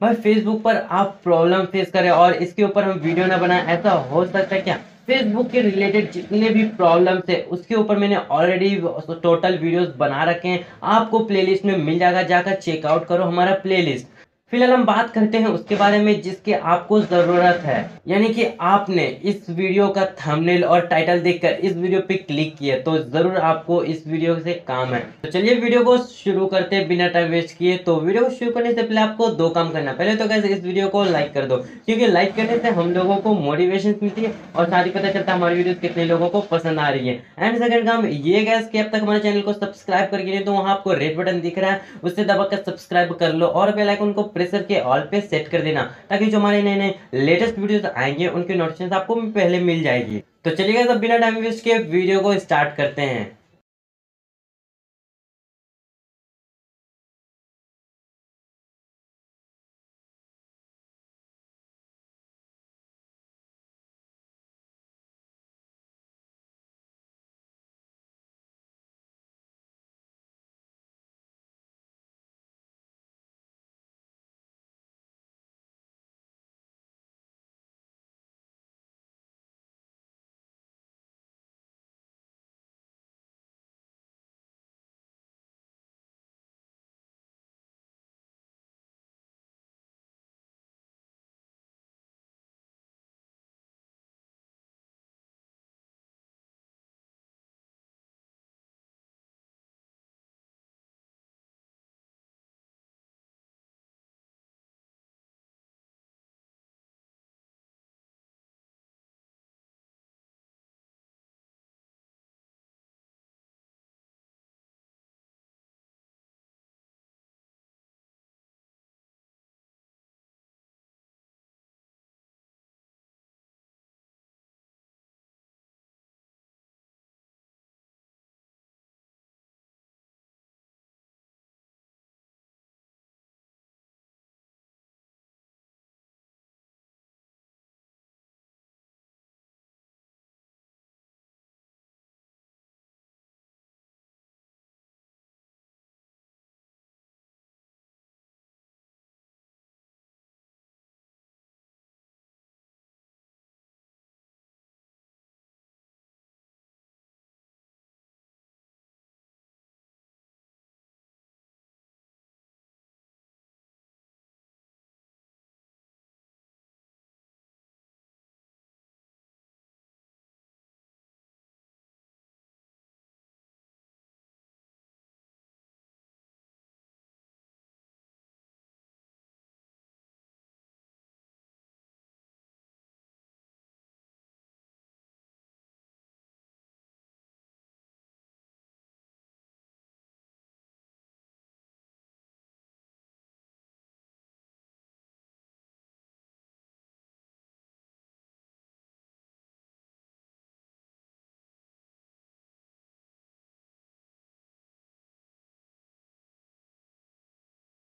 भाई फेसबुक पर आप प्रॉब्लम फेस करें और इसके ऊपर हम वीडियो ना बनाए, ऐसा हो सकता है क्या? फेसबुक के रिलेटेड जितने भी प्रॉब्लम्स है, उसके ऊपर मैंने ऑलरेडी टोटल वीडियोस बना रखे हैं। आपको प्लेलिस्ट में मिल जाएगा, जाकर चेकआउट करो हमारा प्लेलिस्ट फ़िलहाल हम बात करते हैं उसके बारे में जिसके आपको ज़रूरत है। यानी कि आपने इस वीडियो का थंबनेल और टाइटल देखकर इस वीडियो पे क्लिक किया तो ज़रूर आपको इस वीडियो से काम है। तो चलिए वीडियो को शुरू करते हैं बिना टाइम वेस्ट किए। तो वीडियो को शुरू करने से पहले आपको दो काम करना पहले तो कैसे इस वीडियो को लाइक कर दो, क्योंकि लाइक करने से हम लोगों को मोटिवेशन मिलती है और साथ ही पता चलता है हमारी वीडियो कितने लोगों को पसंद आ रही है। एंड सेकंड काम ये गैस कि अब तक हमारे चैनल को सब्सक्राइब करके तो वहाँ आपको रेड बटन दिख रहा है, उससे दबाकर सब्सक्राइब कर लो और बेलाइकन को प्रेस के ऑल पे सेट कर देना, ताकि जो हमारे नए नए लेटेस्ट वीडियोस आएँगे, उनके नोटिफिकेशन आपको पहले मिल जाएगी। तो चलिएगा सब बिना टाइम वेस्ट के वीडियो को स्टार्ट करते हैं।